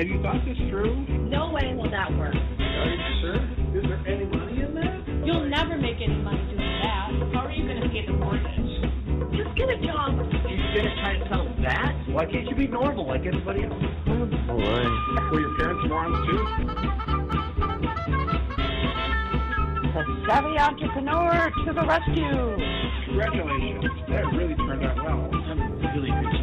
Have you thought this through? No way will that work. Are you sure? Is there any money in that? You'll never make any money doing that. How are you going to pay the mortgage? Just get a job. You're gonna try to settle that? Why can't you be normal like everybody else? Oh, boy. Were your parents morons too? The savvy entrepreneur to the rescue. Congratulations. That really turned out well. I'm really good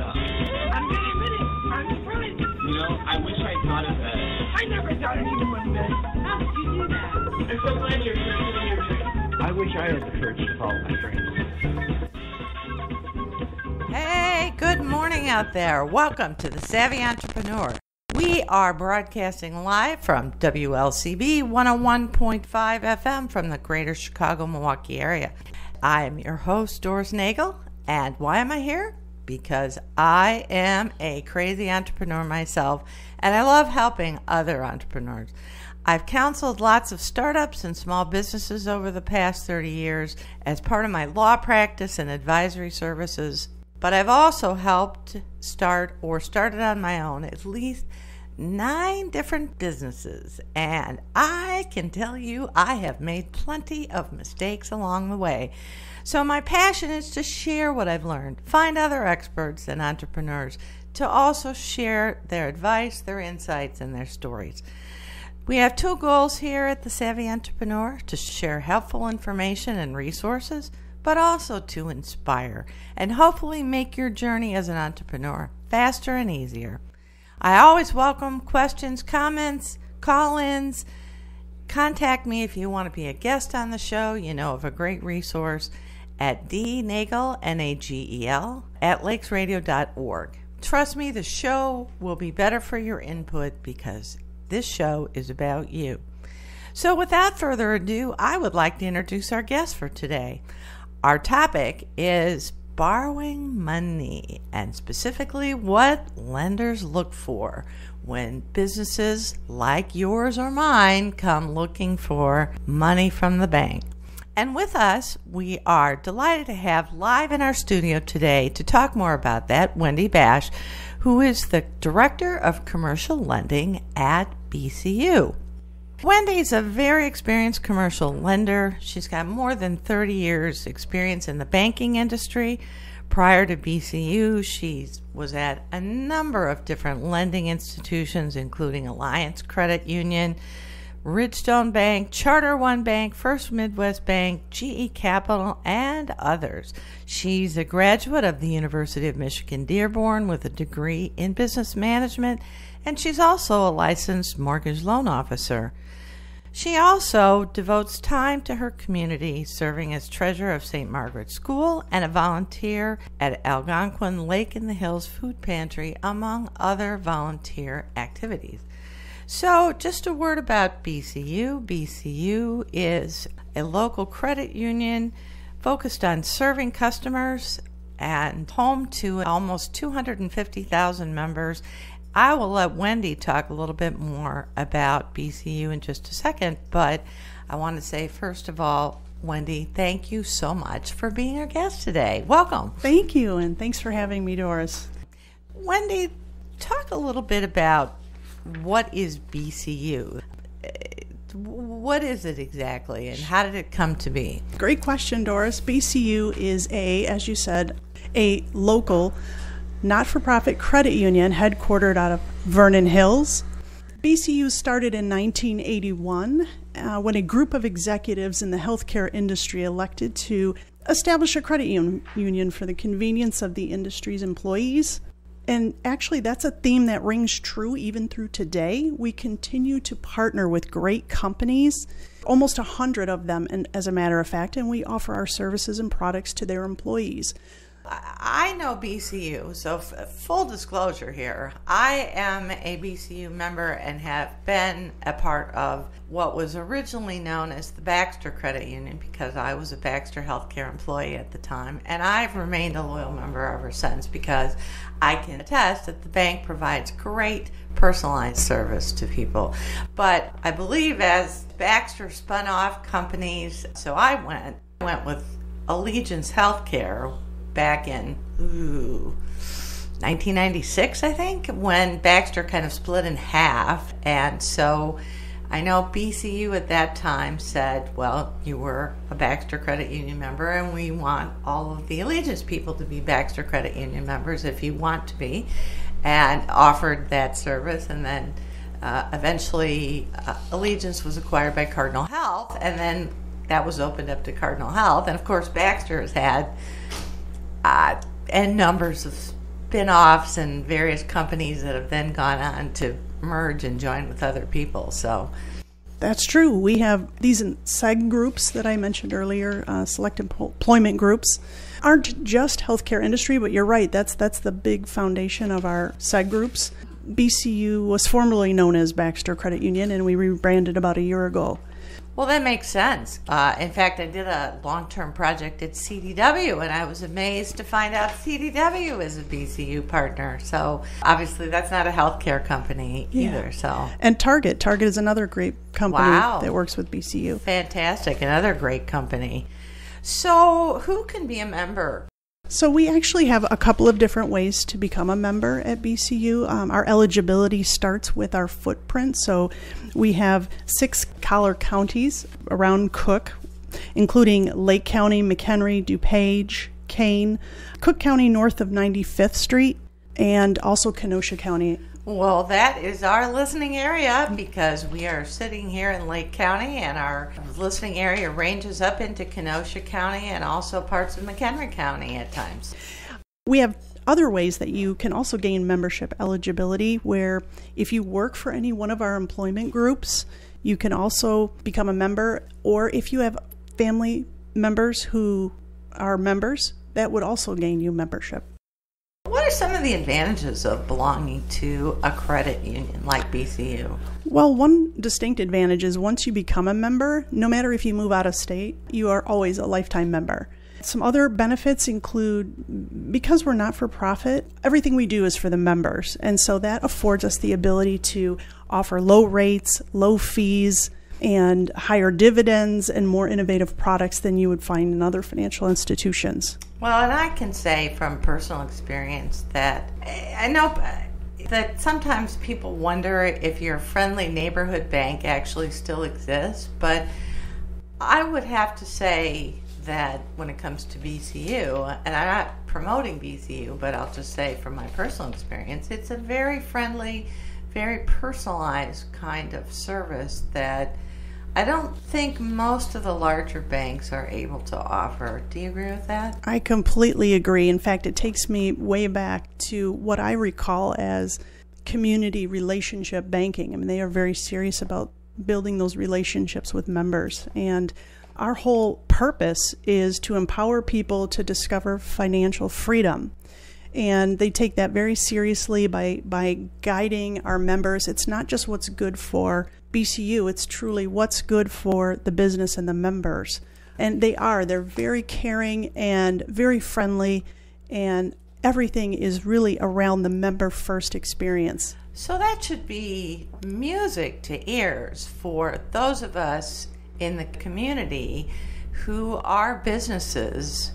know, I wish I thought of that. I never thought anyone would bet. How did you do that? I'm so glad you're pursuing your dream. I wish I had the courage to follow my dreams. Hey, good morning out there. Welcome to the Savvy Entrepreneur. We are broadcasting live from WLCB 101.5 FM from the greater Chicago Milwaukee area. I am your host, Doris Nagel. And why am I here? Because I am a crazy entrepreneur myself and I love helping other entrepreneurs. I've counseled lots of startups and small businesses over the past 30 years as part of my law practice and advisory services, but I've also helped start or started on my own at least nine different businesses. And I can tell you, I have made plenty of mistakes along the way. So, my passion is to share what I've learned, find other experts and entrepreneurs to also share their advice, their insights, and their stories. We have two goals here at the Savvy Entrepreneur to share helpful information and resources, but also to inspire and hopefully make your journey as an entrepreneur faster and easier. I always welcome questions, comments, call ins. Contact me if you want to be a guest on the show. You know of a great resource at dnagel, N-A-G-E-L, at lakesradio.org. Trust me, the show will be better for your input because this show is about you. So, without further ado, I would like to introduce our guest for today. Our topic is borrowing money and specifically what lenders look for when businesses like yours or mine come looking for money from the bank. And with us, we are delighted to have live in our studio today to talk more about that Wendy Basch, who is the Director of Commercial Lending at BCU. Wendy's a very experienced commercial lender. She's got more than 30 years' experience in the banking industry. Prior to BCU, she was at a number of different lending institutions, including Alliance Credit Union, Ridgestone Bank, Charter One Bank, First Midwest Bank, GE Capital, and others. She's a graduate of the University of Michigan Dearborn with a degree in business management, and she's also a licensed mortgage loan officer. She also devotes time to her community, serving as treasurer of St. Margaret's School and a volunteer at Algonquin Lake in the Hills Food Pantry, among other volunteer activities. So, just a word about BCU. BCU is a local credit union focused on serving customers and home to almost 250,000 members I will let Wendy talk a little bit more about BCU in just a second, but I want to say, first of all, Wendy, thank you so much for being our guest today. Welcome. Thank you, and thanks for having me, Doris. Wendy, talk a little bit about what is BCU. What is it exactly, and how did it come to be? Great question, Doris. BCU is a, as you said, a local not for profit credit union headquartered out of Vernon Hills. BCU started in 1981 uh, when a group of executives in the healthcare industry elected to establish a credit un- union for the convenience of the industry's employees. And actually, that's a theme that rings true even through today. We continue to partner with great companies, almost a hundred of them, and as a matter of fact, and we offer our services and products to their employees. I know BCU, so full disclosure here. I am a BCU member and have been a part of what was originally known as the Baxter Credit Union because I was a Baxter Healthcare employee at the time, and I've remained a loyal member ever since because I can attest that the bank provides great personalized service to people. But I believe as Baxter spun off companies, so I went went with Allegiance Healthcare back in ooh, 1996, I think, when Baxter kind of split in half. And so I know BCU at that time said, well, you were a Baxter Credit Union member, and we want all of the Allegiance people to be Baxter Credit Union members if you want to be, and offered that service. And then uh, eventually, uh, Allegiance was acquired by Cardinal Health, and then that was opened up to Cardinal Health. And of course, Baxter has had uh, and numbers of spin-offs and various companies that have then gone on to merge and join with other people. So That's true. We have these SEG groups that I mentioned earlier, uh, select employment groups, aren't just healthcare industry, but you're right. That's that's the big foundation of our SEG groups. BCU was formerly known as Baxter Credit Union, and we rebranded about a year ago. Well, that makes sense. Uh, in fact, I did a long term project at CDW, and I was amazed to find out CDW is a BCU partner. So, obviously, that's not a healthcare company Yeah. either. So, And Target, Target is another great company Wow. that works with BCU. fantastic. Another great company. So, who can be a member? So we actually have a couple of different ways to become a member at BCU. Um, our eligibility starts with our footprint. So we have six collar counties around Cook, including Lake County, McHenry, DuPage, Kane, Cook County north of 95th Street, and also Kenosha County. Well, that is our listening area because we are sitting here in Lake County and our listening area ranges up into Kenosha County and also parts of McHenry County at times. We have other ways that you can also gain membership eligibility where if you work for any one of our employment groups, you can also become a member or if you have family members who are members, that would also gain you membership. What are some of the advantages of belonging to a credit union like BCU? Well, one distinct advantage is once you become a member, no matter if you move out of state, you are always a lifetime member. Some other benefits include because we're not for profit, everything we do is for the members. And so that affords us the ability to offer low rates, low fees, and higher dividends and more innovative products than you would find in other financial institutions. Well, and I can say from personal experience that eh, I know eh, that sometimes people wonder if your friendly neighborhood bank actually still exists, but I would have to say that when it comes to BCU, and I'm not promoting BCU, but I'll just say from my personal experience, it's a very friendly, very personalized kind of service that I don't think most of the larger banks are able to offer. Do you agree with that? I completely agree. In fact, it takes me way back to what I recall as community relationship banking. I mean, they are very serious about building those relationships with members. And our whole purpose is to empower people to discover financial freedom. And they take that very seriously by, by guiding our members. It's not just what's good for BCU, it's truly what's good for the business and the members. And they are, they're very caring and very friendly, and everything is really around the member first experience. So that should be music to ears for those of us in the community who are businesses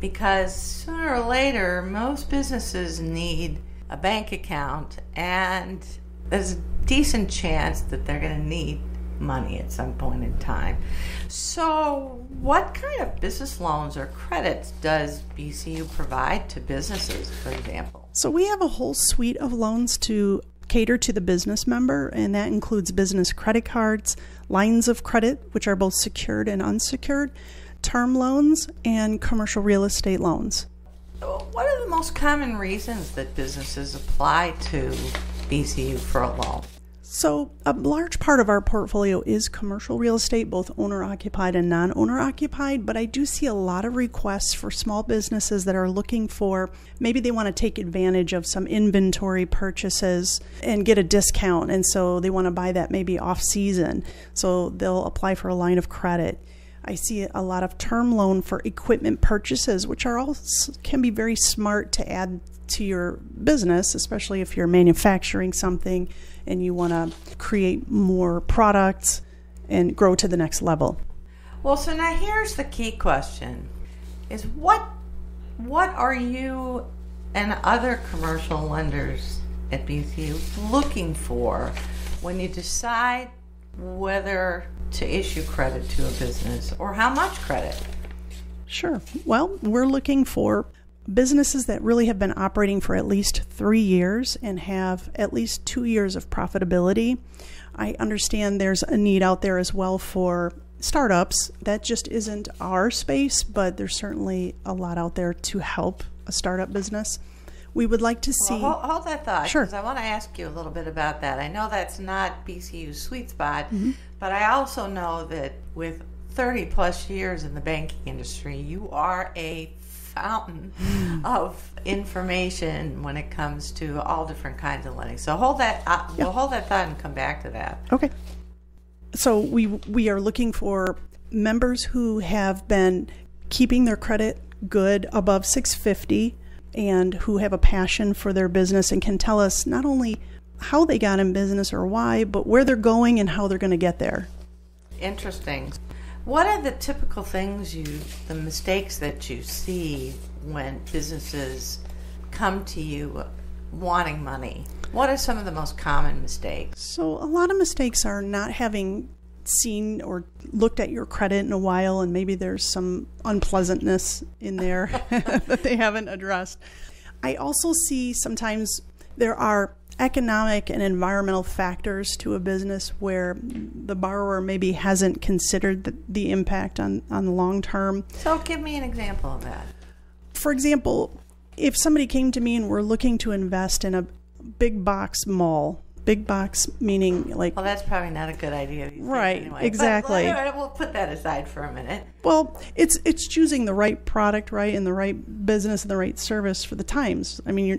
because sooner or later most businesses need a bank account and there's a decent chance that they're going to need money at some point in time. So, what kind of business loans or credits does BCU provide to businesses, for example? So we have a whole suite of loans to cater to the business member, and that includes business credit cards, lines of credit, which are both secured and unsecured, term loans, and commercial real estate loans. What are the most common reasons that businesses apply to BCU for a loan? So, a large part of our portfolio is commercial real estate, both owner occupied and non owner occupied. But I do see a lot of requests for small businesses that are looking for maybe they want to take advantage of some inventory purchases and get a discount. And so they want to buy that maybe off season. So they'll apply for a line of credit. I see a lot of term loan for equipment purchases, which are all can be very smart to add to your business, especially if you're manufacturing something and you want to create more products and grow to the next level. Well, so now here's the key question: is what what are you and other commercial lenders at BCU looking for when you decide whether to issue credit to a business or how much credit? Sure. Well, we're looking for businesses that really have been operating for at least three years and have at least two years of profitability. I understand there's a need out there as well for startups. That just isn't our space, but there's certainly a lot out there to help a startup business. We would like to see. Well, hold, hold that thought, Sure. because I want to ask you a little bit about that. I know that's not BCU's sweet spot, Mm-hmm. But I also know that with 30 plus years in the banking industry, you are a fountain Mm. of information when it comes to all different kinds of lending. So hold that. Uh, We'll hold that thought and come back to that. Okay. So we we are looking for members who have been keeping their credit good above 650 and who have a passion for their business and can tell us not only how they got in business or why, but where they're going and how they're going to get there. Interesting. What are the typical things you, the mistakes that you see when businesses come to you wanting money? What are some of the most common mistakes? So a lot of mistakes are not having seen or looked at your credit in a while and maybe there's some unpleasantness in there that they haven't addressed. I also see sometimes there are economic and environmental factors to a business where the borrower maybe hasn't considered the, the impact on, on the long term. So give me an example of that. For example, if somebody came to me and were looking to invest in a big box mall, big box meaning like Well, that's probably not a good idea. Right, anyway. Exactly. let- we'll put that aside for a minute. Well, it's it's choosing the right product, right, and the right business and the right service for the times. I mean, you're,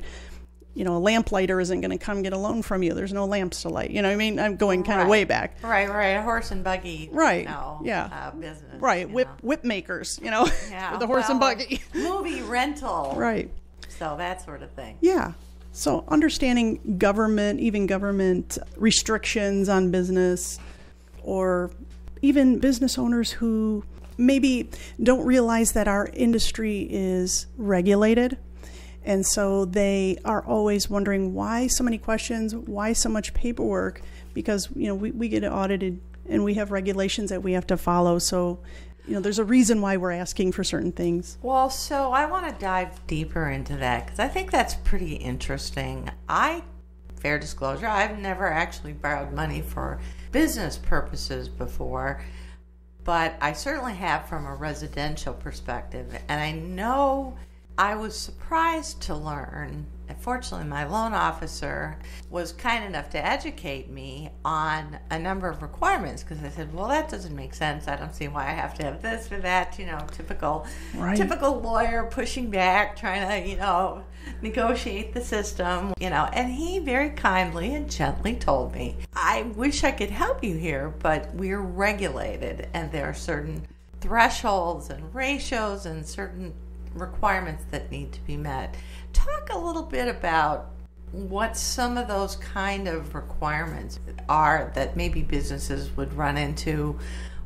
you know, a lamplighter isn't going to come get a loan from you. There's no lamps to light. You know, what I mean, I'm going kind of way back. Right, right. A horse and buggy. Right, You know, yeah. Uh, business. Right, whip know. whip makers. You know, Yeah, with the horse and buggy. movie rental. right. So that sort of thing. Yeah. So understanding government, even government restrictions on business, or even business owners who maybe don't realize that our industry is regulated. And so they are always wondering why so many questions, why so much paperwork, because you know we, we get audited and we have regulations that we have to follow. So you know there's a reason why we're asking for certain things. Well, so I want to dive deeper into that because I think that's pretty interesting. I, fair disclosure, I've never actually borrowed money for business purposes before, but I certainly have from a residential perspective. And I know I was surprised to learn. Fortunately, my loan officer was kind enough to educate me on a number of requirements because I said, "Well, that doesn't make sense. I don't see why I have to have this or that." You know, typical, Right. typical lawyer pushing back, trying to, you know, negotiate the system. You know, and he very kindly and gently told me, "I wish I could help you here, but we're regulated, and there are certain thresholds and ratios and certain requirements that need to be met. Talk a little bit about what some of those kind of requirements are that maybe businesses would run into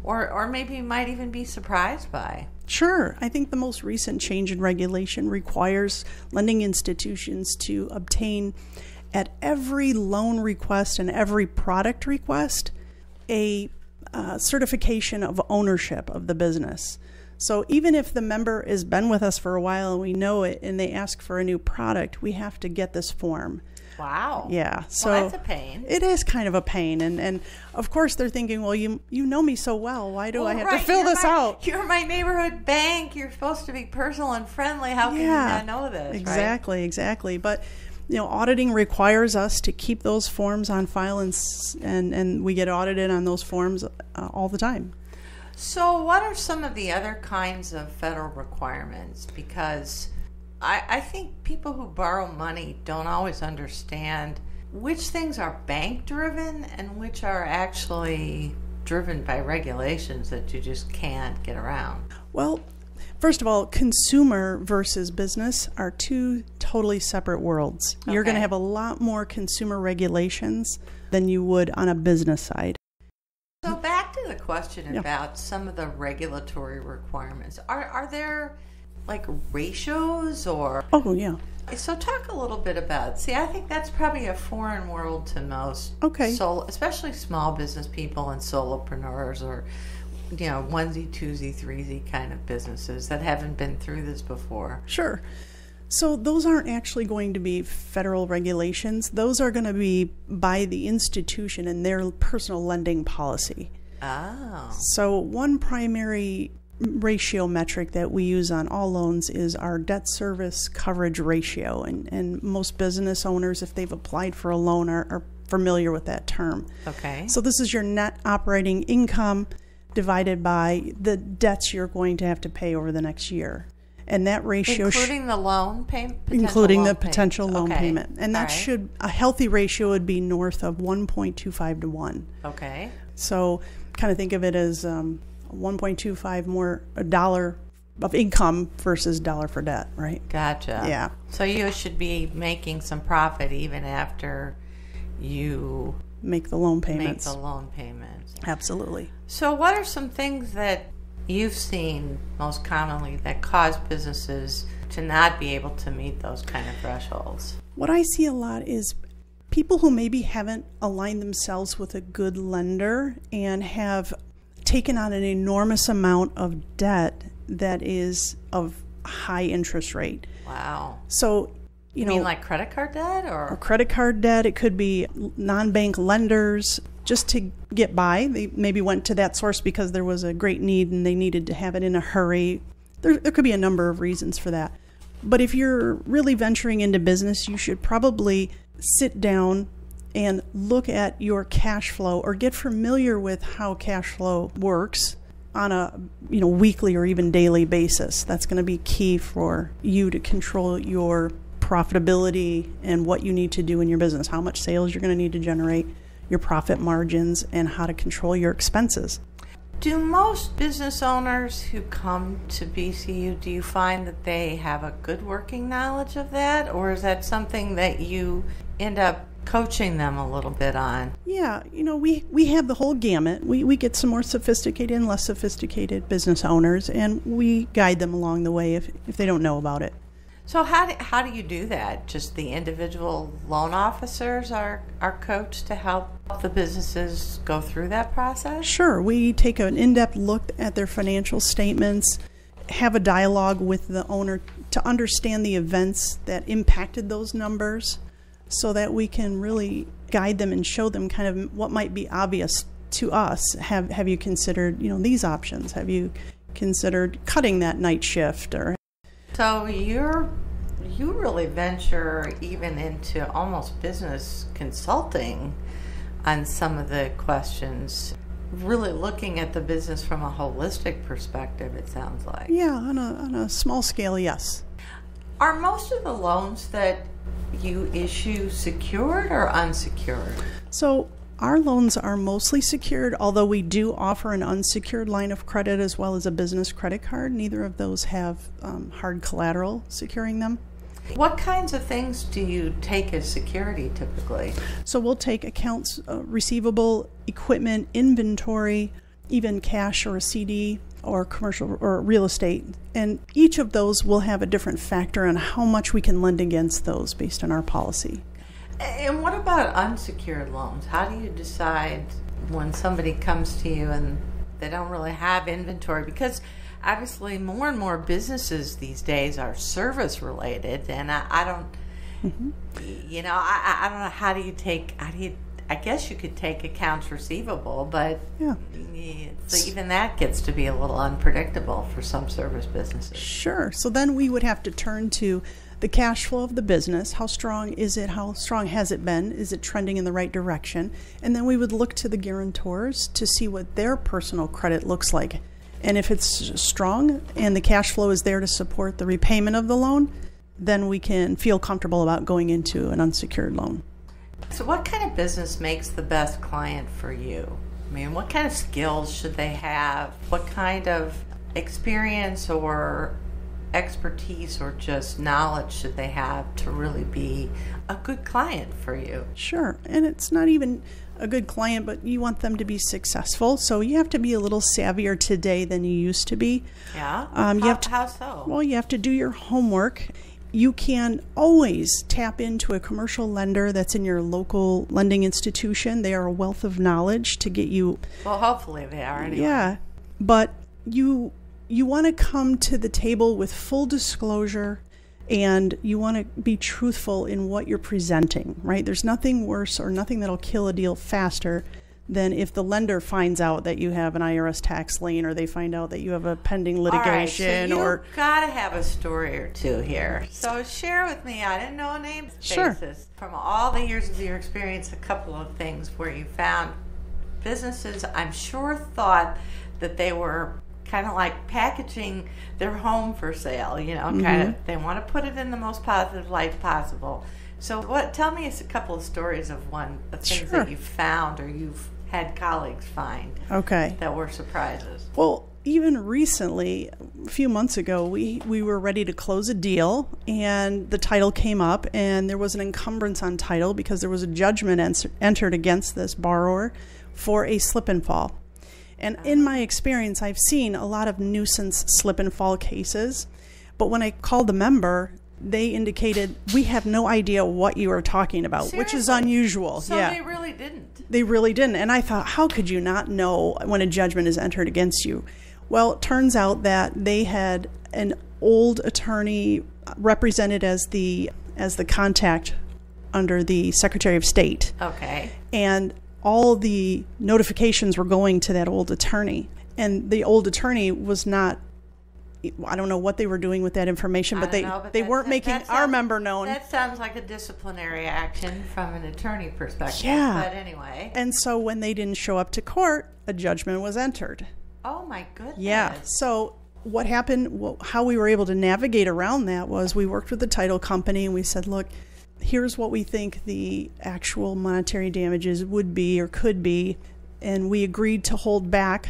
or or maybe might even be surprised by. Sure. I think the most recent change in regulation requires lending institutions to obtain at every loan request and every product request a uh, certification of ownership of the business. So even if the member has been with us for a while and we know it and they ask for a new product, we have to get this form. Wow. Yeah. So well, that's a pain. It is kind of a pain, and and of course they're thinking, well, you you know me so well, why do I have right, to fill you're this my- out? You're my neighborhood bank. You're supposed to be personal and friendly. How can you not know this? right? Exactly, exactly. But you know, auditing requires us to keep those forms on file, and and and we get audited on those forms uh, all the time. So, what are some of the other kinds of federal requirements? Because I, I think people who borrow money don't always understand which things are bank driven and which are actually driven by regulations that you just can't get around. Well, first of all, consumer versus business are two totally separate worlds. You're going to have a lot more consumer regulations than you would on a business side. So, back the question Yeah. about some of the regulatory requirements. Are, are there like ratios or Oh, yeah. so talk a little bit about see i think that's probably a foreign world to most Okay. solo, especially small business people and solopreneurs or you know onesie twosie threesie kind of businesses that haven't been through this before Sure. So those aren't actually going to be federal regulations. Those are going to be by the institution and their personal lending policy. Oh So one primary ratio metric that we use on all loans is our debt service coverage ratio. And, and most business owners, if they've applied for a loan, are, are familiar with that term. okay So this is your net operating income divided by the debts you're going to have to pay over the next year. And that ratio including the loan payment including the potential loan payment. And that right. should a healthy ratio would be north of 1.25 to 1. okay So kind of think of it as um, 1.25 more a dollar of income versus dollar for debt, right? gotcha Yeah. so you should be making some profit even after you Make the loan payments. make the loan payments Absolutely. So, what are some things that you've seen most commonly that cause businesses to not be able to meet those kind of thresholds? What I see a lot is people who maybe haven't aligned themselves with a good lender and have taken on an enormous amount of debt that is of high interest rate. Wow. So, you You know, mean like credit card debt or or? credit card debt, it could be non-bank lenders just to get by. They maybe went to that source because there was a great need and they needed to have it in a hurry. There, there could be a number of reasons for that. But if you're really venturing into business, you should probably sit down and look at your cash flow or get familiar with how cash flow works on a you know weekly or even daily basis. That's going to be key for you to control your profitability and what you need to do in your business, how much sales you're going to need to generate, your profit margins and how to control your expenses. Do most business owners who come to BCU, do you find that they have a good working knowledge of that? Or is that something that you end up coaching them a little bit on? Yeah, you know, we, we have the whole gamut. We, we get some more sophisticated and less sophisticated business owners, and we guide them along the way if, if they don't know about it. So how do, how do you do that? Just the individual loan officers are, are coached to help the businesses go through that process? Sure, we take an in depth look at their financial statements, have a dialogue with the owner to understand the events that impacted those numbers so that we can really guide them and show them kind of what might be obvious to us. Have, have you considered, you know, these options? Have you considered cutting that night shift or So you're you really venture even into almost business consulting on some of the questions. Really looking at the business from a holistic perspective, it sounds like. yeah, on a, on a small scale, yes. Are most of the loans that you issue secured or unsecured? So our loans are mostly secured, although we do offer an unsecured line of credit as well as a business credit card. Neither of those have um, hard collateral securing them. What kinds of things do you take as security typically? So we'll take accounts uh, receivable, equipment, inventory, even cash or a CD or commercial or real estate. And each of those will have a different factor on how much we can lend against those based on our policy. And what about unsecured loans? How do you decide when somebody comes to you and they don't really have inventory? Because obviously, more and more businesses these days are service related, and I, I don't, mm-hmm. you know, I, I- don't know how do you take, how do you, I guess you could take accounts receivable, but Yeah. yeah, so even that gets to be a little unpredictable for some service businesses. Sure. So then we would have to turn to the cash flow of the business. How strong is it? How strong has it been? Is it trending in the right direction? And then we would look to the guarantors to see what their personal credit looks like. And if it's strong and the cash flow is there to support the repayment of the loan, then we can feel comfortable about going into an unsecured loan. So, what kind of business makes the best client for you? I mean, what kind of skills should they have? What kind of experience or expertise or just knowledge should they have to really be a good client for you? Sure. And it's not even a good client, but you want them to be successful. So you have to be a little savvier today than you used to be. Yeah. Um, you how, have to- how so? Well, you have to do your homework. You can always tap into a commercial lender that's in your local lending institution. They are a wealth of knowledge to get you well, hopefully they are. Anyway. Yeah, but you you want to come to the table with full disclosure and you want to be truthful in what you're presenting, right? There's nothing worse or nothing that'll kill a deal faster than if the lender finds out that you have an IRS tax lien or they find out that you have a pending right, litigation so you or gotta have a story or two here. So share with me. I didn't know names, Sure. faces. From all the years of your experience, a couple of things where you found businesses. I'm sure thought that they were kind of like packaging their home for sale. You know, kind Mm-hmm. of they want to put it in the most positive light possible. So, what? Tell me a couple of stories of one of things Sure. that you found or you've had colleagues find okay. that were surprises. Well, even recently, a few months ago, we, we were ready to close a deal, and the title came up, and there was an encumbrance on title because there was a judgment entered against this borrower for a slip and fall. And in my experience, I've seen a lot of nuisance slip and fall cases, but when I called the member, they indicated we have no idea what you are talking about, which is Seriously? unusual. So yeah. they really didn't. They really didn't. And I thought, how could you not know when a judgment is entered against you? Well, it turns out that they had an old attorney represented as the as the contact under the Secretary of State, Okay. and all the notifications were going to that old attorney. And the old attorney was not. I don't know what they were doing with that information, but they know, but they that- weren't that- making that our member known. That sounds like a disciplinary action from an attorney perspective. Yeah. But anyway. And so when they didn't show up to court, a judgment was entered. Oh my goodness. Yeah. So what happened? How we were able to navigate around that was we worked with the title company and we said, look, here's what we think the actual monetary damages would be or could be, and we agreed to hold back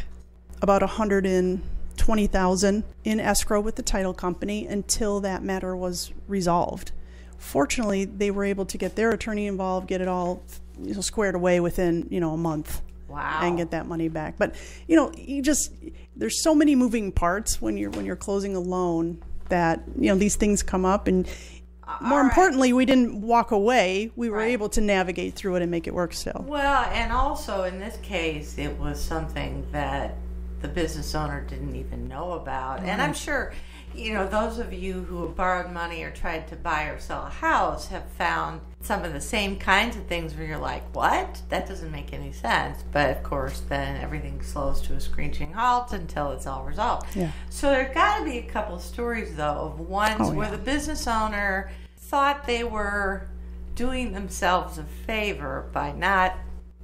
about a hundred and twenty thousand in escrow with the title company until that matter was resolved. Fortunately, they were able to get their attorney involved, get it all you know, squared away within you know a month Wow. and get that money back. But you know, you just there's so many moving parts when you're when you're closing a loan that you know these things come up and Uh, more all right. importantly, we didn't walk away. We were Right. able to navigate through it and make it work still. Well, and also in this case, it was something that the business owner didn't even know about. And I'm sure, you know, those of you who have borrowed money or tried to buy or sell a house have found some of the same kinds of things where you're like, what? That doesn't make any sense. But of course, then everything slows to a screeching halt until it's all resolved. Yeah. So there got to be a couple of stories, though, of ones Oh, where yeah. the business owner thought they were doing themselves a favor by not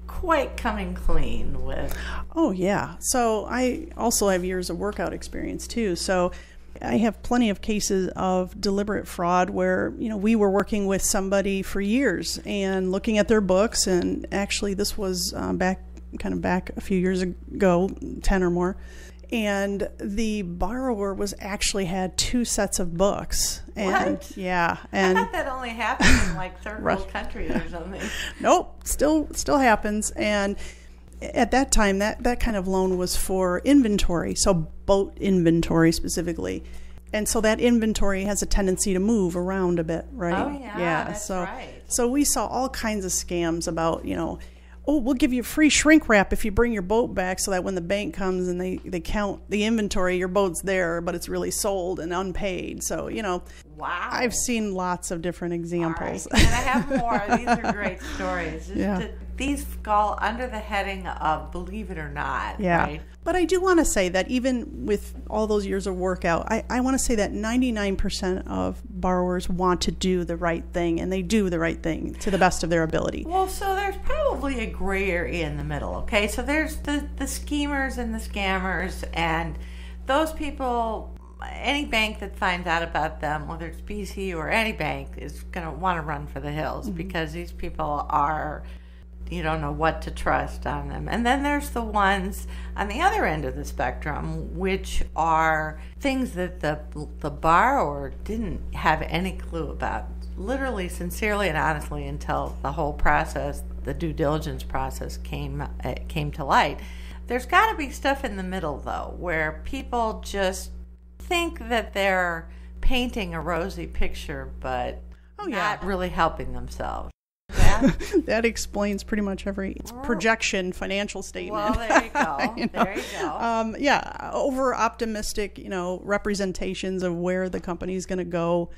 quite coming clean with. Oh yeah. So I also have years of workout experience too. So I have plenty of cases of deliberate fraud where, you know, we were working with somebody for years and looking at their books and actually this was um, back kind of back a few years ago, 10 or more. And the borrower was actually had two sets of books. And What? yeah, I and thought that only happened in like third world countries or something. nope still still happens and at that time that that kind of loan was for inventory so boat inventory specifically and so that inventory has a tendency to move around a bit right Oh, yeah, that's so right. so we saw all kinds of scams about you know oh we'll give you free shrink wrap if you bring your boat back so that when the bank comes and they they count the inventory your boat's there but it's really sold and unpaid so you know Wow. i've seen lots of different All right. examples And I have more. These are great stories. Just Yeah. to- these fall under the heading of believe it or not. Yeah. Right? But I do want to say that even with all those years of workout, I, I want to say that 99% of borrowers want to do the right thing and they do the right thing to the best of their ability. Well, so there's probably a gray area in the middle, okay? So there's the, the schemers and the scammers, and those people, any bank that finds out about them, whether it's BC or any bank, is going to want to run for the hills mm-hmm. because these people are you don't know what to trust on them. And then there's the ones on the other end of the spectrum, which are things that the the borrower didn't have any clue about. Literally, sincerely, and honestly, until the whole process, the due diligence process, came uh, came to light. There's got to be stuff in the middle, though, where people just think that they're painting a rosy picture, but Oh, yeah. not really helping themselves. Yeah. that explains pretty much every projection financial statement. Well, there you go. You know? There you go. Um, yeah, over optimistic, you know, representations of where the company's going to go.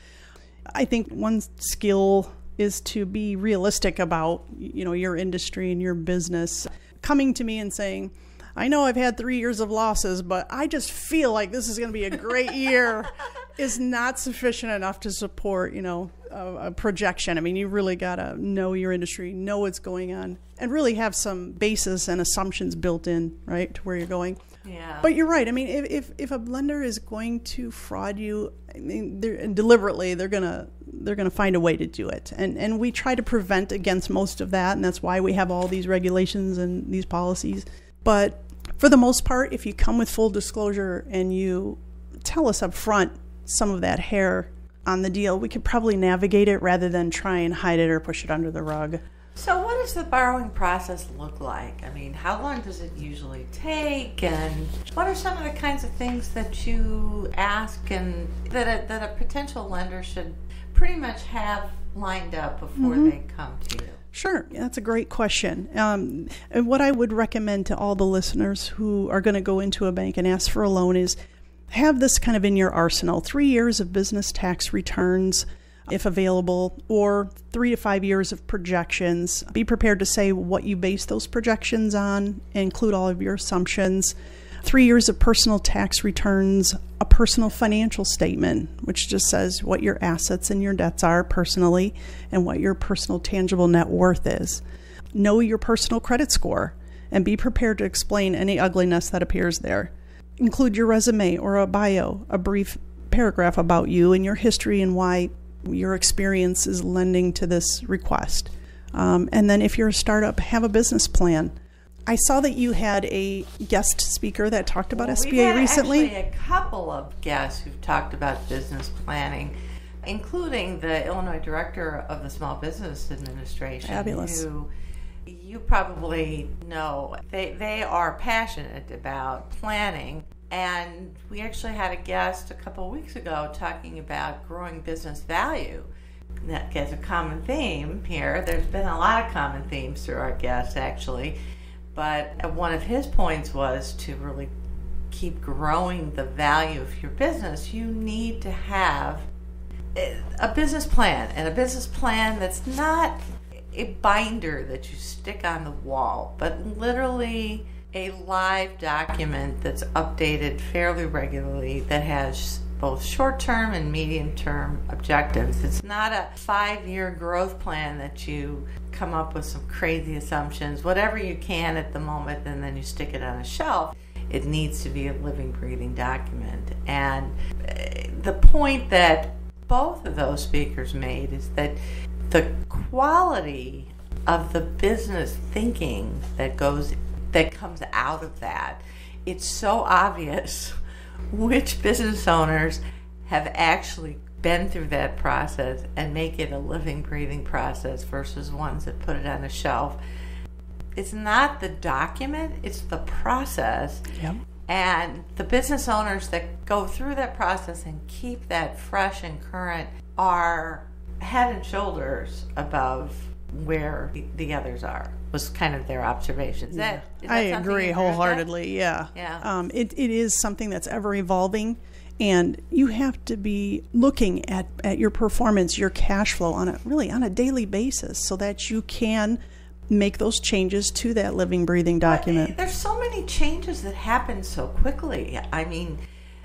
I think one skill is to be realistic about, you know, your industry and your business. Coming to me and saying, I know I've had three years of losses, but I just feel like this is going to be a great year is not sufficient enough to support, you know, a, a projection. I mean, you really got to know your industry, know what's going on, and really have some basis and assumptions built in, right, to where you're going. yeah. But you're right. I mean, if, if, if a lender is going to fraud you, I mean, they're, and deliberately, they're gonna they're gonna find a way to do it, and and we try to prevent against most of that, and that's why we have all these regulations and these policies. But for the most part, if you come with full disclosure and you tell us up front some of that hair on the deal, we could probably navigate it rather than try and hide it or push it under the rug. so, what does the borrowing process look like? I mean, how long does it usually take, and what are some of the kinds of things that you ask and that a, that a potential lender should pretty much have lined up before mm-hmm. they come to you? Sure, that's a great question. Um, and what I would recommend to all the listeners who are going to go into a bank and ask for a loan is have this kind of in your arsenal three years of business tax returns, if available, or three to five years of projections. Be prepared to say what you base those projections on, include all of your assumptions. Three years of personal tax returns, a personal financial statement, which just says what your assets and your debts are personally and what your personal tangible net worth is. Know your personal credit score and be prepared to explain any ugliness that appears there. Include your resume or a bio, a brief paragraph about you and your history and why your experience is lending to this request. Um, and then, if you're a startup, have a business plan. I saw that you had a guest speaker that talked about We've SBA had recently. Actually, a couple of guests who've talked about business planning, including the Illinois director of the Small Business Administration. Fabulous. Who you probably know they they are passionate about planning. And we actually had a guest a couple of weeks ago talking about growing business value. That gets a common theme here. There's been a lot of common themes through our guests, actually. But one of his points was to really keep growing the value of your business, you need to have a business plan and a business plan that's not a binder that you stick on the wall, but literally a live document that's updated fairly regularly that has both short term and medium term objectives. It's not a five year growth plan that you come up with some crazy assumptions, whatever you can at the moment, and then you stick it on a shelf. It needs to be a living, breathing document. And uh, the point that both of those speakers made is that the quality of the business thinking that goes that comes out of that it's so obvious which business owners have actually been through that process and make it a living breathing process versus ones that put it on a shelf. It's not the document it's the process. Yep. and the business owners that go through that process and keep that fresh and current are head and shoulders above where the, the others are, was kind of their observations. That, is that I agree you heard, Jeff? wholeheartedly. Yeah. Yeah. Um, it, it is something that's ever evolving, and you have to be looking at, at your performance, your cash flow on a really on a daily basis, so that you can make those changes to that living, breathing document. There's so many changes that happen so quickly. I mean,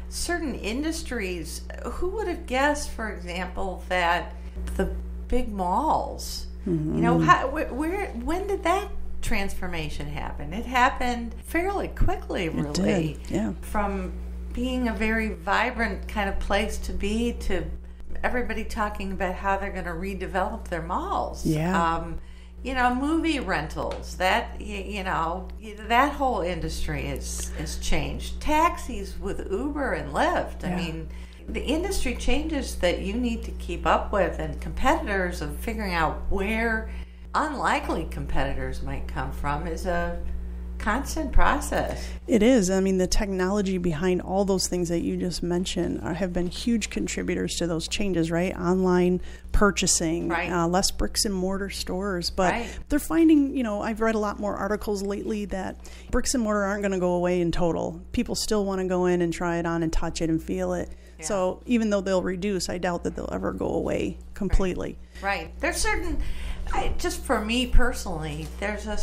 certain industries, who would have guessed, for example, that the big malls, you know, how, where, where, when did that transformation happen? It happened fairly quickly, really. did, yeah. From being a very vibrant kind of place to be to everybody talking about how they're going to redevelop their malls. Yeah. Um, you know, movie rentals. That you know, that whole industry is has changed. Taxis with Uber and Lyft. I mean, the industry changes that you need to keep up with, and competitors of figuring out where unlikely competitors might come from is a constant process. It is. I mean, the technology behind all those things that you just mentioned are, have been huge contributors to those changes, right? Online purchasing, Right. uh, less bricks and mortar stores. But Right. they're finding, you know, I've read a lot more articles lately that bricks and mortar aren't going to go away in total. People still want to go in and try it on and touch it and feel it. So even though they'll reduce, I doubt that they'll ever go away completely. Right. There's certain, I, just for me personally, there's a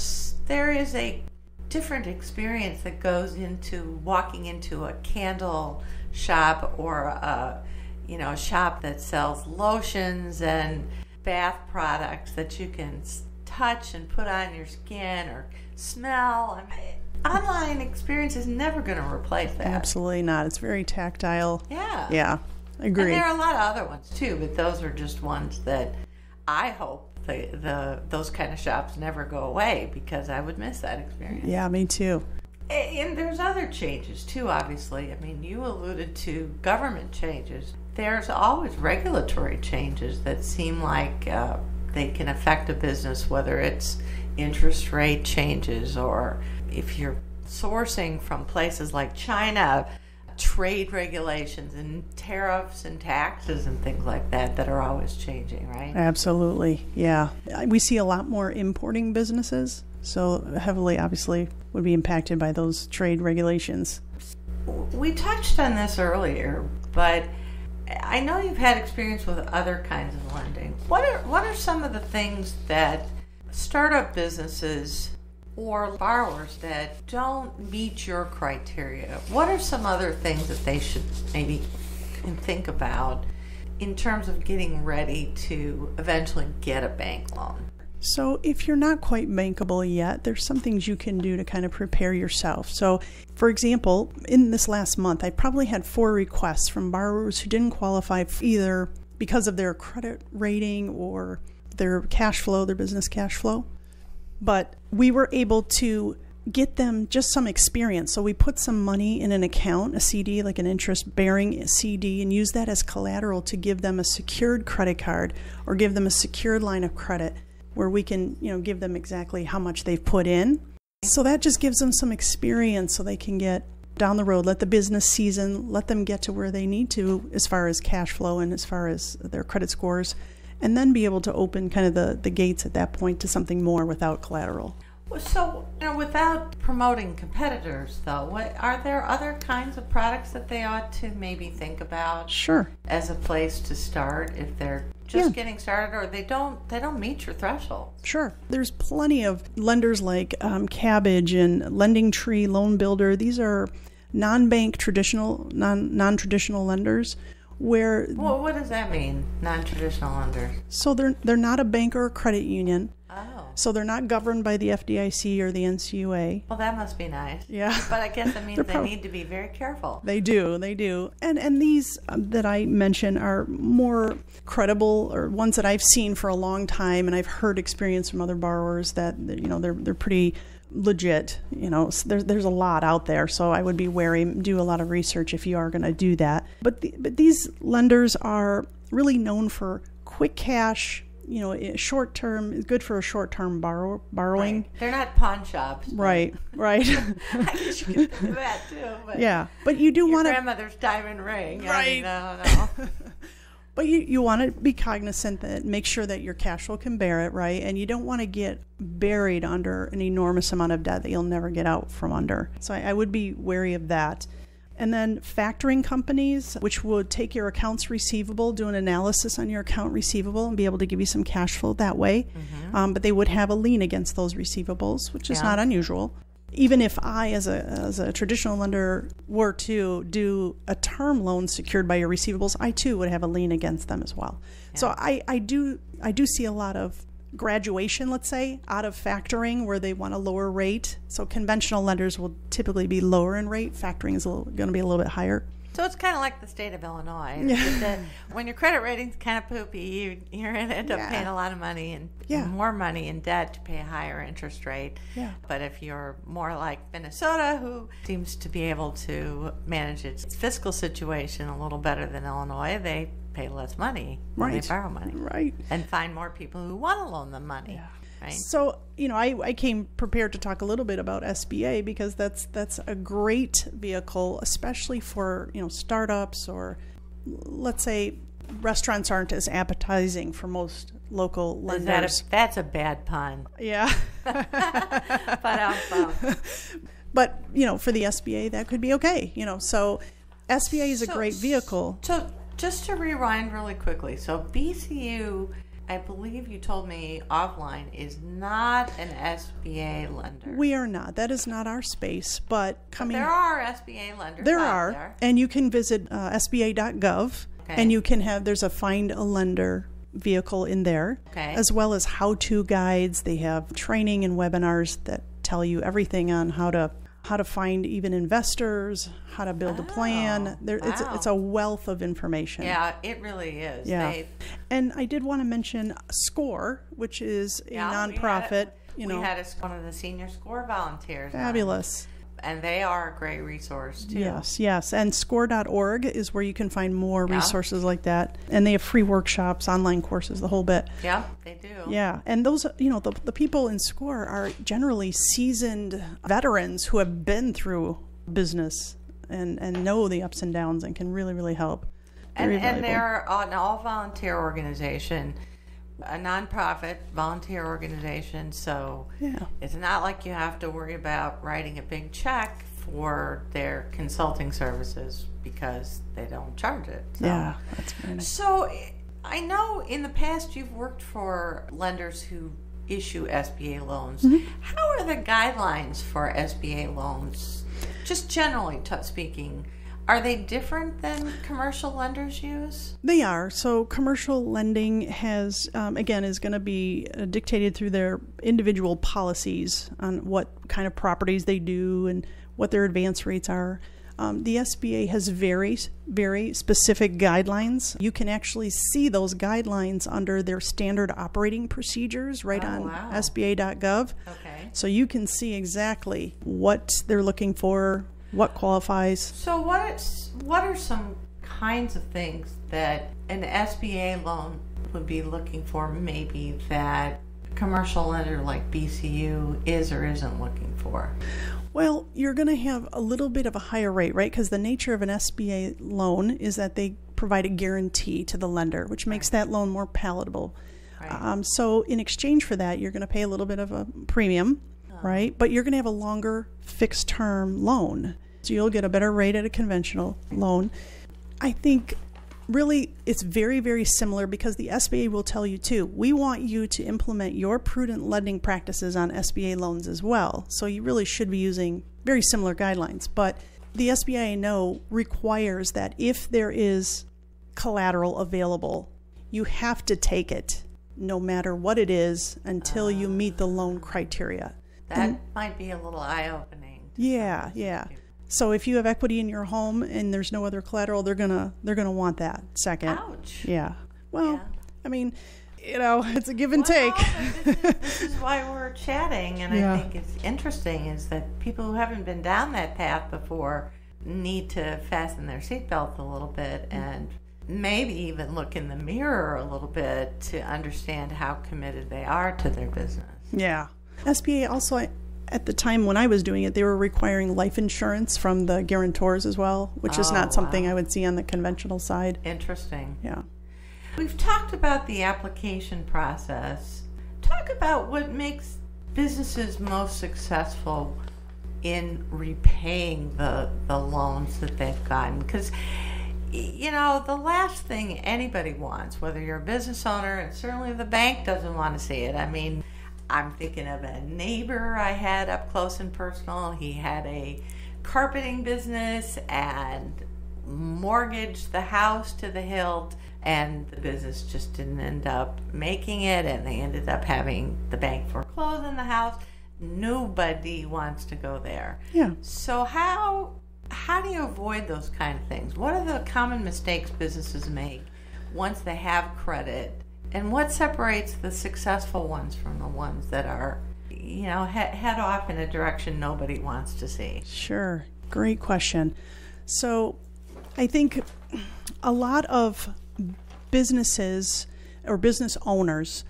there is a different experience that goes into walking into a candle shop or a you know a shop that sells lotions and bath products that you can touch and put on your skin or smell. I mean, online experience is never going to replace that. Absolutely not. It's very tactile. Yeah. Yeah, Agree. And agree. there are a lot of other ones too, but those are just ones that I hope the, the those kind of shops never go away because I would miss that experience. Yeah, me too. And there's other changes too, obviously. I mean, you alluded to government changes. There's always regulatory changes that seem like uh, they can affect a business, whether it's interest rate changes or if you're sourcing from places like China, trade regulations and tariffs and taxes and things like that that are always changing, right? Absolutely. Yeah. We see a lot more importing businesses, so heavily, obviously, would be impacted by those trade regulations. We touched on this earlier, but I know you've had experience with other kinds of lending. What are what are some of the things that startup businesses or borrowers that don't meet your criteria? What are some other things that they should maybe think about in terms of getting ready to eventually get a bank loan? So, if you're not quite bankable yet, there's some things you can do to kind of prepare yourself. So, for example, in this last month, I probably had four requests from borrowers who didn't qualify either because of their credit rating or their cash flow, their business cash flow. But we were able to get them just some experience. So we put some money in an account, a CD, like an interest bearing CD, and use that as collateral to give them a secured credit card or give them a secured line of credit where we can, you know, give them exactly how much they've put in. So that just gives them some experience so they can get down the road, let the business season, let them get to where they need to as far as cash flow and as far as their credit scores, and then be able to open kind of the, the gates at that point to something more without collateral. So, you know, without promoting competitors, though, what are there other kinds of products that they ought to maybe think about Sure. as a place to start if they're just Yeah. getting started or they don't they don't meet your threshold? Sure. There's plenty of lenders like um, Kabbage and Lending Tree, Loan Builder. These are non-bank traditional, non non-traditional lenders, where Well, what does that mean? Non-traditional lenders. so they're they're not a bank or a credit union, Oh, so they're not governed by the FDIC or the NCUA. well, that must be nice. Yeah. But I guess that means they prob- need to be very careful. They do, they do, and and these um, that I mention are more credible or ones that I've seen for a long time, and I've heard experience from other borrowers that you know they're they're pretty legit. You know, there's there's a lot out there, so I would be wary, do a lot of research if you are going to do that. But the, but these lenders are really known for quick cash. You know, eh, short term, good for a short term borrow, borrowing. They're not pawn shops. Right, right. I guess you could do that too. But yeah, but you do want to grandmother's diamond ring. I Right. mean, no, no. But you, you want to be cognizant that make sure that your cash flow can bear it, right? And you don't want to get buried under an enormous amount of debt that you'll never get out from under. So I, I would be wary of that. And then factoring companies, which would take your accounts receivable, do an analysis on your account receivable, and be able to give you some cash flow that way. Um, but they would have a lien against those receivables, which is Mm-hmm. Yeah. not unusual. Even if I, as a, as a traditional lender, were to do a term loan secured by your receivables, I too would have a lien against them as well. So I, I do I do see a lot of graduation, let's say, out of factoring where they want a lower rate. So conventional lenders will typically be lower in rate. Factoring is going to be a little bit higher. So it's kind of like the state of Illinois. That when your credit rating's kind of poopy, you, you're going to end up Yeah. paying a lot of money and Yeah. more money in debt to pay a higher interest rate. Yeah. But if you're more like Minnesota, who seems to be able to manage its fiscal situation a little better than Illinois, they pay less money when they borrow money Right. and find more people who want to loan them money. Right? So, you know, I, I came prepared to talk a little bit about SBA because that's that's a great vehicle, especially for, you know, startups or let's say restaurants aren't as appetizing for most local Is that lenders. a, that's a bad pun. yeah. But um, but, you know, for the SBA that could be okay, you know. So SBA is a great vehicle. So just to rewind really quickly, so BCU, I believe you told me offline, is not an SBA lender. We are not. That is not our space, but coming there are SBA lenders. There are, there. and you can visit uh, SBA.gov, Okay. and you can have there's a find a lender vehicle in there, Okay. as well as how-to guides. They have training and webinars that tell you everything on how to how to find even investors, how to build a plan. Oh, there, it's wow. it's a wealth of information. Yeah, it really is. Yeah. And I did want to mention SCORE, which is a yeah, we had nonprofit. a- you we know, had a, one of the senior score volunteers. on, fabulous. And they are a great resource too. Yes, yes. And score.org is where you can find more Yeah. resources like that. And they have free workshops, online courses, the whole bit. Yeah, they do. Yeah. And those, you know, the, the people in score are generally seasoned veterans who have been through business and, and know the ups and downs and can really, really help. And, Very and valuable. they're an all volunteer organization, a nonprofit volunteer organization. So Yeah. it's not like you have to worry about writing a big check for their consulting services because they don't charge it. So. Yeah. That's very nice. So I know in the past you've worked for lenders who issue SBA loans. Mm-hmm. How are the guidelines for SBA loans, just generally speaking? Are they different than commercial lenders use? They are. So commercial lending has, um, again, is going to be uh, dictated through their individual policies on what kind of properties they do and what their advance rates are. Um, the SBA has very, very specific guidelines. You can actually see those guidelines under their standard operating procedures right Oh, on wow. SBA.gov. Okay. So you can see exactly what they're looking for, what qualifies. So what is what are some kinds of things that an SBA loan would be looking for maybe that a commercial lender like BCU is or isn't looking for? Well, you're going to have a little bit of a higher rate, right? Because the nature of an SBA loan is that they provide a guarantee to the lender, which makes that loan more palatable. Right. Um, so, in exchange for that, you're going to pay a little bit of a premium, Uh-huh. right? But you're going to have a longer fixed term loan. So, you'll get a better rate at a conventional loan. I think really it's very, very similar because the SBA will tell you too, we want you to implement your prudent lending practices on SBA loans as well. So you really should be using very similar guidelines. But the SBA I know requires that if there is collateral available, you have to take it no matter what it is until you ah. meet the loan criteria. That might be a little eye opening. Yeah, yeah. So if you have equity in your home and there's no other collateral, they're gonna they're gonna want that second. Ouch. Yeah. Well, Yeah. I mean, you know, it's a give and take. This, is, this is why we're chatting, and Yeah. I think it's interesting is that people who haven't been down that path before need to fasten their seatbelt a little bit mm. and maybe even look in the mirror a little bit to understand how committed they are to their business. Yeah. SBA also, at the time when I was doing it, they were requiring life insurance from the guarantors as well, which is Oh, not something wow. I would see on the conventional side. Interesting. Yeah. We've talked about the application process. Talk about what makes businesses most successful in repaying the, the loans that they've gotten. Because, you know, the last thing anybody wants, whether you're a business owner, and certainly the bank doesn't want to see it. I mean, I'm thinking of a neighbor I had up close and personal. He had a carpeting business and mortgaged the house to the hilt and the business just didn't end up making it and they ended up having the bank foreclose on the house nobody wants to go there Yeah. so how how do you avoid those kind of things? What are the common mistakes businesses make once they have credit? And what separates the successful ones from the ones that are, you know, head, head off in a direction nobody wants to see? Sure. Great question. So, I think a lot of businesses or business owners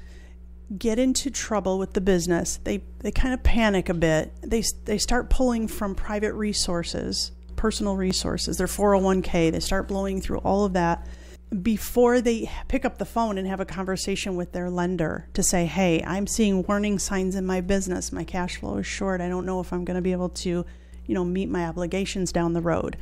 get into trouble with the business. They they kind of panic a bit. They they start pulling from private resources, personal resources, their 401k. They start blowing through all of that before they pick up the phone and have a conversation with their lender to say, "Hey, I'm seeing warning signs in my business. My cash flow is short. I don't know if I'm going to be able to, you know, meet my obligations down the road."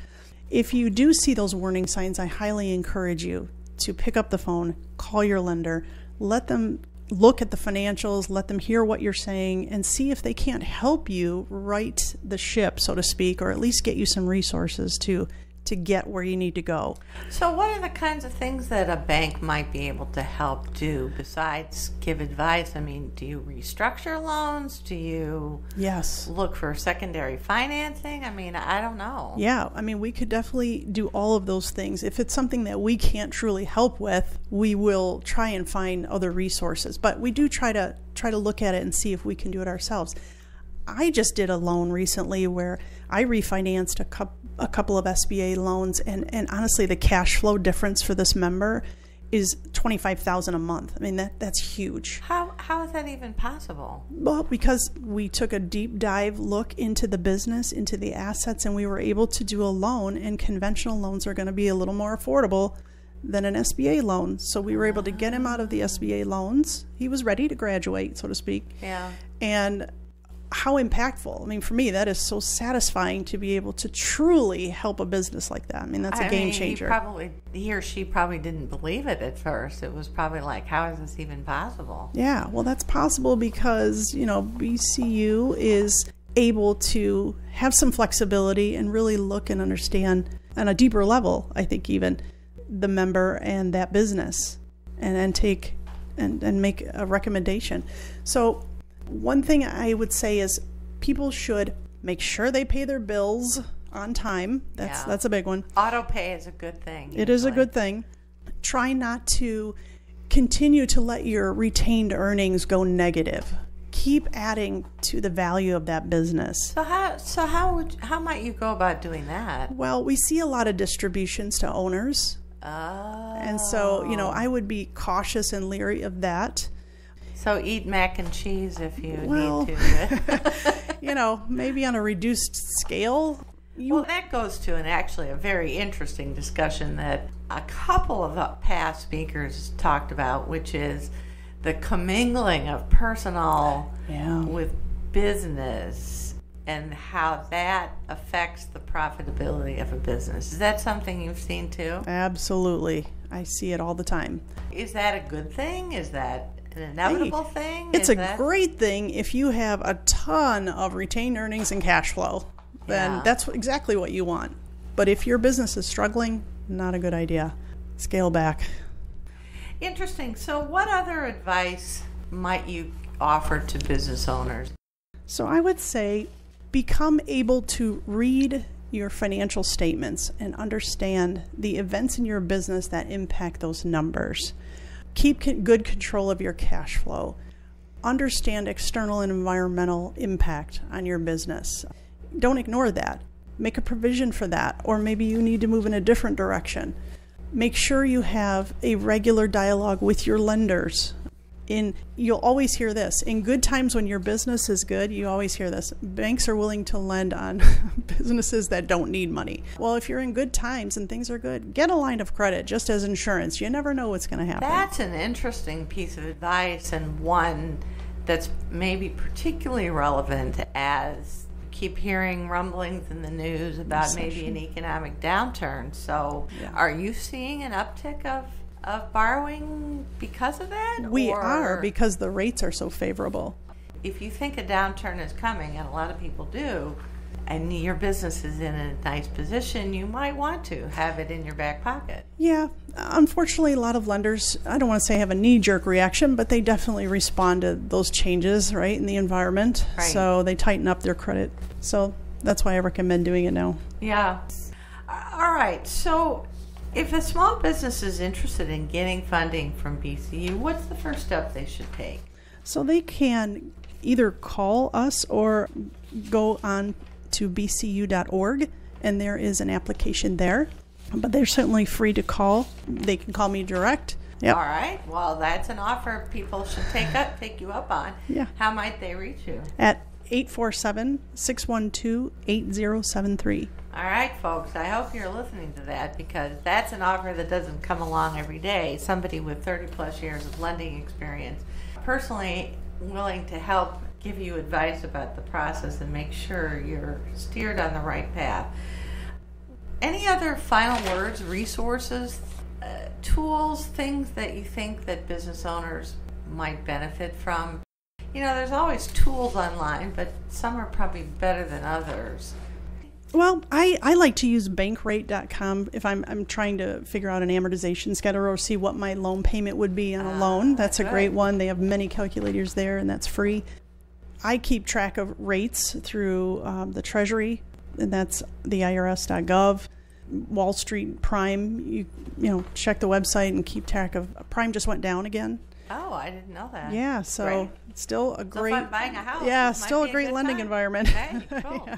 If you do see those warning signs, I highly encourage you to pick up the phone, call your lender, let them look at the financials, let them hear what you're saying, and see if they can't help you right the ship, so to speak, or at least get you some resources to to get where you need to go. So, what are the kinds of things that a bank might be able to help do besides give advice? I mean, do you restructure loans? Do you Yes. look for secondary financing? I mean, I don't know. Yeah, I mean, we could definitely do all of those things. If it's something that we can't truly help with, we will try and find other resources. But we do try to try to look at it and see if we can do it ourselves. I just did a loan recently where I refinanced a, coup a couple of SBA loans, and, and honestly, the cash flow difference for this member is twenty five thousand a month. I mean, that that's huge. How how is that even possible? Well, because we took a deep dive look into the business, into the assets, and we were able to do a loan. And conventional loans are going to be a little more affordable than an SBA loan. So we were able to get him out of the SBA loans. He was ready to graduate, so to speak. Yeah. And how impactful. I mean, for me, that is so satisfying to be able to truly help a business like that. I mean, that's a I game mean, changer. He probably he or she probably didn't believe it at first. It was probably like, how is this even possible? Yeah, well, that's possible because, you know, BCU is able to have some flexibility and really look and understand on a deeper level, I think, even the member and that business and, and take and, and make a recommendation. So, one thing I would say is people should make sure they pay their bills on time. That's Yeah. that's a big one. Auto pay is a good thing. It is a good thing. Try not to continue to let your retained earnings go negative. Keep adding to the value of that business. So how so how would how might you go about doing that? Well, we see a lot of distributions to owners. Oh. And so, you know, I would be cautious and leery of that. So eat mac and cheese if you Well- need to. You know, maybe on a reduced scale. You, well, that goes to an actually a very interesting discussion that a couple of past speakers talked about, which is the commingling of personal Yeah. with business and how that affects the profitability of a business. Is that something you've seen too? absolutely. I see it all the time. Is that a good thing? Is that an inevitable thing? It's Is a that- great thing if you have a ton of retained earnings and cash flow. Then Yeah. that's exactly what you want. But if your business is struggling, not a good idea. Scale back. Interesting. So, what other advice might you offer to business owners? So I would say become able to read your financial statements and understand the events in your business that impact those numbers. Keep good control of your cash flow. Understand external and environmental impact on your business. Don't ignore that. Make a provision for that, or maybe you need to move in a different direction. Make sure you have a regular dialogue with your lenders in you'll always hear this in good times when your business is good you always hear this banks are willing to lend on businesses that don't need money well if you're in good times and things are good get a line of credit just as insurance you never know what's going to happen That's an interesting piece of advice and one that's maybe particularly relevant as keep hearing rumblings in the news about maybe an economic downturn. So, Yeah. are you seeing an uptick of of borrowing because of that? we Or are because the rates are so favorable if you think a downturn is coming, and a lot of people do, and your business is in a nice position, you might want to have it in your back pocket. yeah unfortunately a lot of lenders i don't want to say have a knee-jerk reaction but they definitely respond to those changes right in the environment Right. so they tighten up their credit so that's why I recommend doing it now. Yeah. All right. So, if a small business is interested in getting funding from BCU, what's the first step they should take? So they can either call us or go on to bcu.org and there is an application there. But they're certainly free to call. They can call me direct. Yep. All right. Well, that's an offer people should take up, take you up on. Yeah. How might they reach you? At 847 612 8073. All right, folks. I hope you're listening to that because that's an offer that doesn't come along every day. Somebody with 30 plus years of lending experience, personally willing to help give you advice about the process and make sure you're steered on the right path. Any other final words, resources, uh, tools, things that you think that business owners might benefit from? You know, there's always tools online, but some are probably better than others. Well, I, I like to use bankrate.com if I'm, I'm trying to figure out an amortization schedule or see what my loan payment would be on a loan. That's a good. great one. They have many calculators there, and that's free. I keep track of rates through um, the Treasury, and that's the IRS.gov. Wall Street Prime, you you know check the website and keep track of. Prime just went down again. Oh, I didn't know that. Yeah, so Great. still a great. buying a house, yeah, still a great good lending time. environment. Okay, cool. Yeah.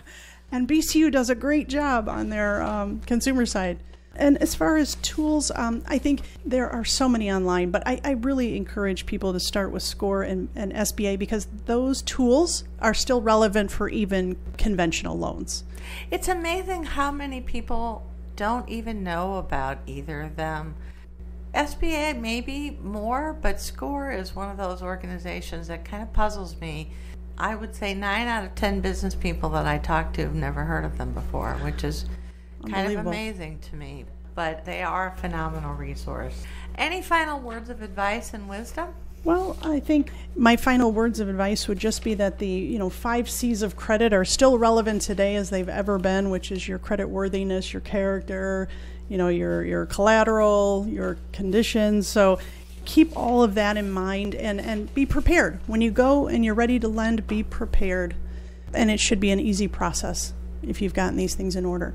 And BCU does a great job on their um, consumer side. And as far as tools, um, I think there are so many online, but I, I really encourage people to start with SCORE and, and SBA because those tools are still relevant for even conventional loans. It's amazing how many people don't even know about either of them. SBA maybe more, but SCORE is one of those organizations that kind of puzzles me. I would say nine out of ten business people that I talk to have never heard of them before, which is kind of amazing to me. But they are a phenomenal resource. Any final words of advice and wisdom? Well, I think my final words of advice would just be that the you know five C's of credit are still relevant today as they've ever been, which is your credit worthiness, your character, you know your your collateral, your conditions. So keep all of that in mind and and be prepared when you go and you're ready to lend. Be prepared, and it should be an easy process if you've gotten these things in order.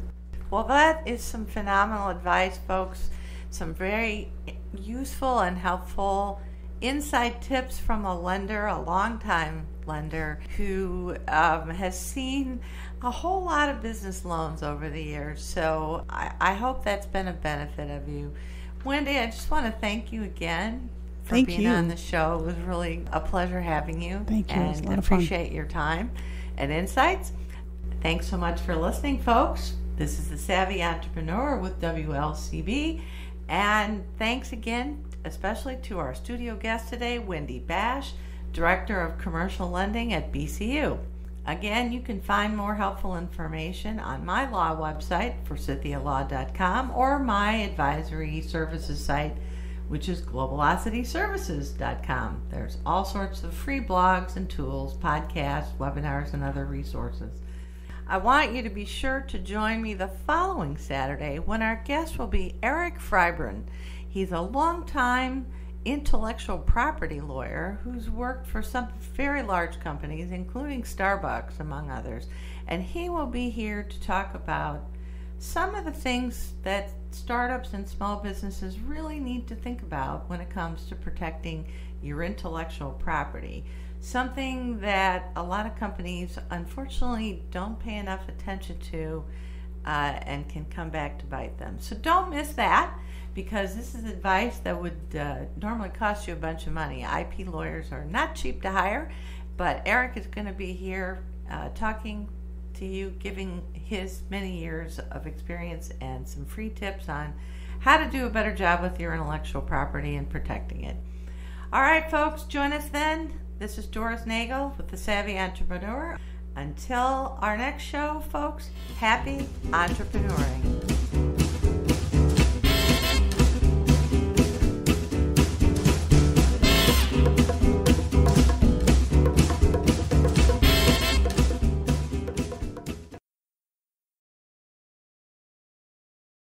Well, that is some phenomenal advice, folks. Some very useful and helpful inside tips from a lender, a longtime lender, who um, has seen a whole lot of business loans over the years. So I, I hope that's been a benefit of you. Wendy, I just want to thank you again for Thank being you. on the show. It was really a pleasure having you. Thank you. It was a And lot of fun. appreciate your time and insights. Thanks so much for listening, folks. This is the Savvy Entrepreneur with WLCB. And thanks again, especially to our studio guest today, Wendy Basch, Director of Commercial Lending at BCU. Again, you can find more helpful information on my law website, forsythialaw.com, or my advisory services site, which is globalocityservices.com. There's all sorts of free blogs and tools, podcasts, webinars, and other resources. I want you to be sure to join me the following Saturday when our guest will be Eric Freibrun. He's a longtime intellectual property lawyer who's worked for some very large companies, including Starbucks, among others. And he will be here to talk about some of the things that startups and small businesses really need to think about when it comes to protecting your intellectual property. Something that a lot of companies unfortunately don't pay enough attention to uh, and can come back to bite them. So don't miss that because this is advice that would uh, normally cost you a bunch of money. IP lawyers are not cheap to hire, but Eric is going to be here uh, talking to you, giving his many years of experience and some free tips on how to do a better job with your intellectual property and protecting it. All right, folks, join us then. This is Doris Nagel with the Savvy Entrepreneur. Until our next show, folks, happy entrepreneuring.